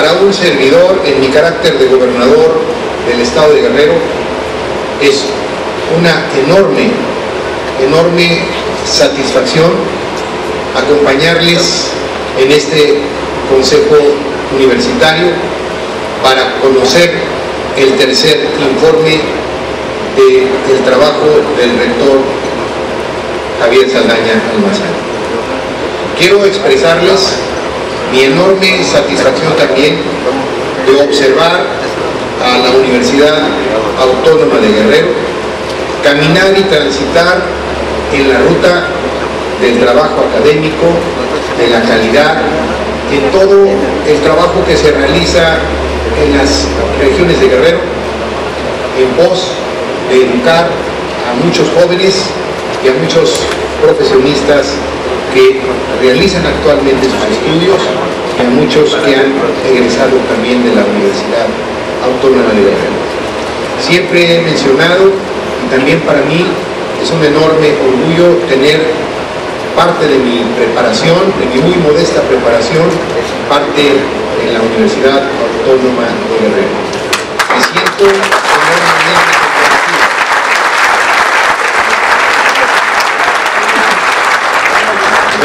para un servidor en mi carácter de gobernador del estado de Guerrero es una enorme, enorme satisfacción acompañarles en este consejo universitario para conocer el tercer informe del trabajo del rector Javier Saldaña Almazán. Quiero expresarles mi enorme satisfacción también de observar a la Universidad Autónoma de Guerrero caminar y transitar en la ruta del trabajo académico, de la calidad, en todo el trabajo que se realiza en las regiones de Guerrero, en pos de educar a muchos jóvenes y a muchos profesionistas que realizan actualmente sus estudios y a muchos que han egresado también de la Universidad Autónoma de Guerrero. Siempre he mencionado, y también para mí es un enorme orgullo tener parte de mi preparación, de mi muy modesta preparación, parte en la Universidad Autónoma de Guerrero. Me siento enormemente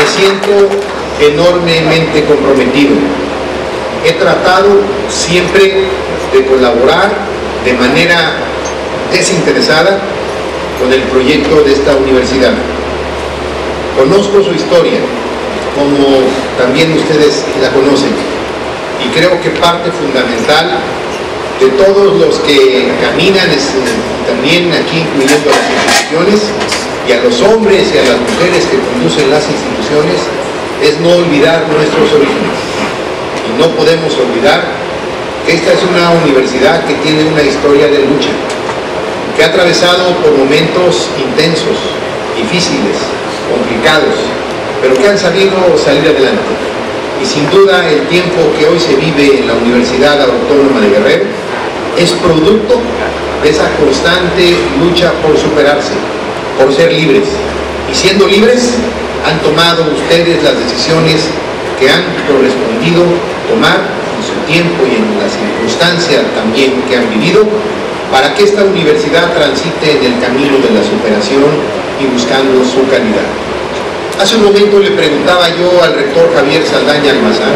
me siento enormemente comprometido. He tratado siempre de colaborar de manera desinteresada con el proyecto de esta universidad. Conozco su historia, como también ustedes la conocen, y creo que parte fundamental de todos los que caminan, también aquí incluyendo las instituciones, y a los hombres y a las mujeres que conducen las instituciones es no olvidar nuestros orígenes. Y no podemos olvidar que esta es una universidad que tiene una historia de lucha, que ha atravesado por momentos intensos, difíciles, complicados, pero que han sabido salir adelante. Y sin duda el tiempo que hoy se vive en la Universidad Autónoma de Guerrero es producto de esa constante lucha por superarse, por ser libres. Y siendo libres, han tomado ustedes las decisiones que han correspondido tomar en su tiempo y en la circunstancia también que han vivido para que esta universidad transite en el camino de la superación y buscando su calidad. Hace un momento le preguntaba yo al rector Javier Saldaña Almazán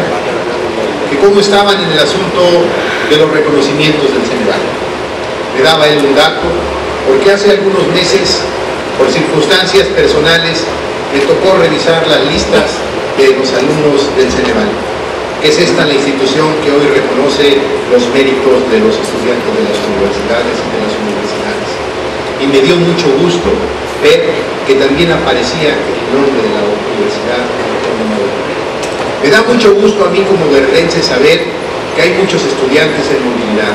que cómo estaban en el asunto de los reconocimientos del Senegal. Le daba él un dato, porque hace algunos meses por circunstancias personales, me tocó revisar las listas de los alumnos del Ceneval, que es esta la institución que hoy reconoce los méritos de los estudiantes de las universidades y de las universidades. Y me dio mucho gusto ver que también aparecía el nombre de la Universidad Autónoma de Me da mucho gusto a mí como guerrerense saber que hay muchos estudiantes en movilidad,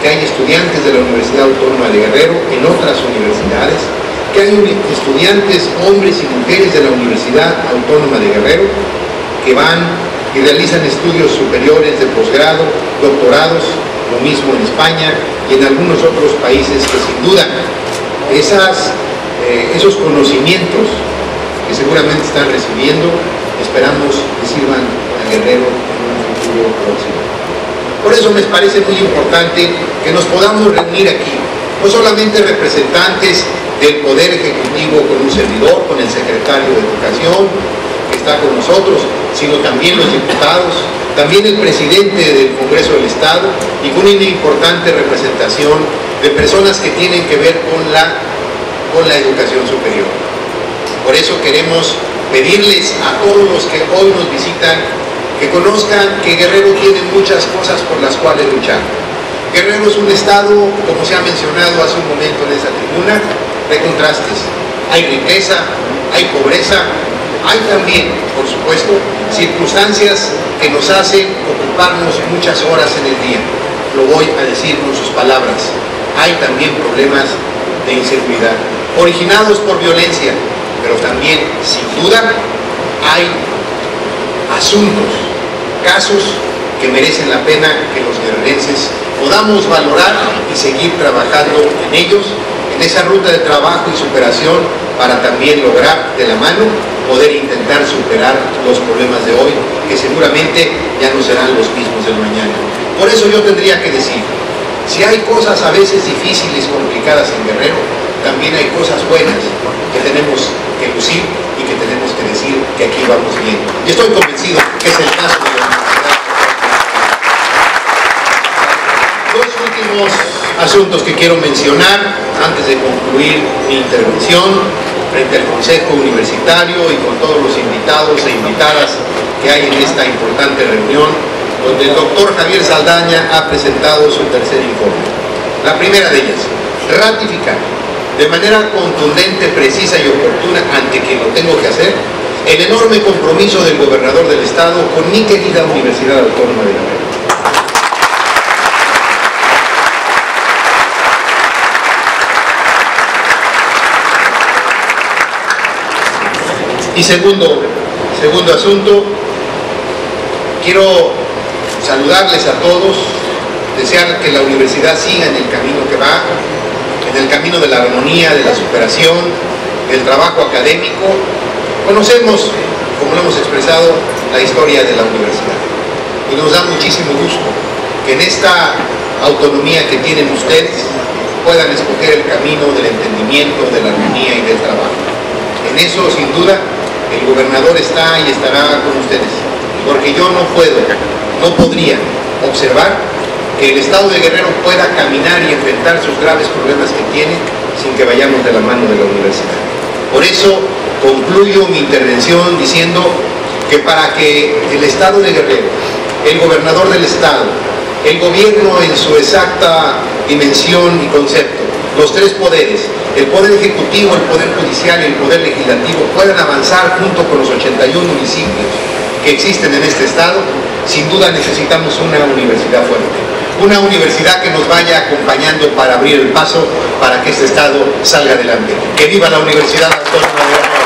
que hay estudiantes de la Universidad Autónoma de Guerrero en otras universidades que hay estudiantes, hombres y mujeres de la Universidad Autónoma de Guerrero que van y realizan estudios superiores de posgrado, doctorados, lo mismo en España y en algunos otros países que sin duda esas, eh, esos conocimientos que seguramente están recibiendo, esperamos que sirvan a Guerrero en un futuro próximo. Por eso me parece muy importante que nos podamos reunir aquí, no solamente representantes del Poder Ejecutivo con un servidor, con el secretario de Educación, que está con nosotros, sino también los diputados, también el presidente del Congreso del Estado y con una importante representación de personas que tienen que ver con la, con la educación superior. Por eso queremos pedirles a todos los que hoy nos visitan que conozcan que Guerrero tiene muchas cosas por las cuales luchar. Guerrero es un estado, como se ha mencionado hace un momento en esa tribuna, hay contrastes. Hay riqueza, hay pobreza, hay también, por supuesto, circunstancias que nos hacen ocuparnos muchas horas en el día. Lo voy a decir con sus palabras. Hay también problemas de inseguridad, originados por violencia, pero también, sin duda, hay asuntos, casos que merecen la pena que los guerrerenses podamos valorar y seguir trabajando en ellos en esa ruta de trabajo y superación para también lograr de la mano poder intentar superar los problemas de hoy, que seguramente ya no serán los mismos del mañana. Por eso yo tendría que decir, si hay cosas a veces difíciles, complicadas en Guerrero, también hay cosas buenas que tenemos que lucir y que tenemos que decir que aquí vamos bien. Y estoy convencido que es el caso de la Dos últimos asuntos que quiero mencionar antes de concluir mi intervención frente al Consejo Universitario y con todos los invitados e invitadas que hay en esta importante reunión, donde el doctor Javier Saldaña ha presentado su tercer informe. La primera de ellas, ratificar de manera contundente, precisa y oportuna ante quien lo tengo que hacer, el enorme compromiso del gobernador del estado con mi querida Universidad Autónoma de Guerrero. Y segundo, segundo asunto, quiero saludarles a todos, desear que la universidad siga en el camino que va, en el camino de la armonía, de la superación, del trabajo académico. Conocemos, como lo hemos expresado, la historia de la universidad. Y nos da muchísimo gusto que en esta autonomía que tienen ustedes puedan escoger el camino del entendimiento, de la armonía y del trabajo. En eso, sin duda, el gobernador está y estará con ustedes. Porque yo no puedo, no podría observar que el Estado de Guerrero pueda caminar y enfrentar sus graves problemas que tiene sin que vayamos de la mano de la universidad. Por eso concluyo mi intervención diciendo que para que el Estado de Guerrero, el gobernador del Estado, el gobierno en su exacta dimensión y concepto, los tres poderes, el poder ejecutivo, el poder judicial y el poder legislativo puedan avanzar junto con los 81 municipios que existen en este estado, sin duda necesitamos una universidad fuerte una universidad que nos vaya acompañando para abrir el paso para que este Estado salga adelante. ¡Que viva la Universidad Autónoma de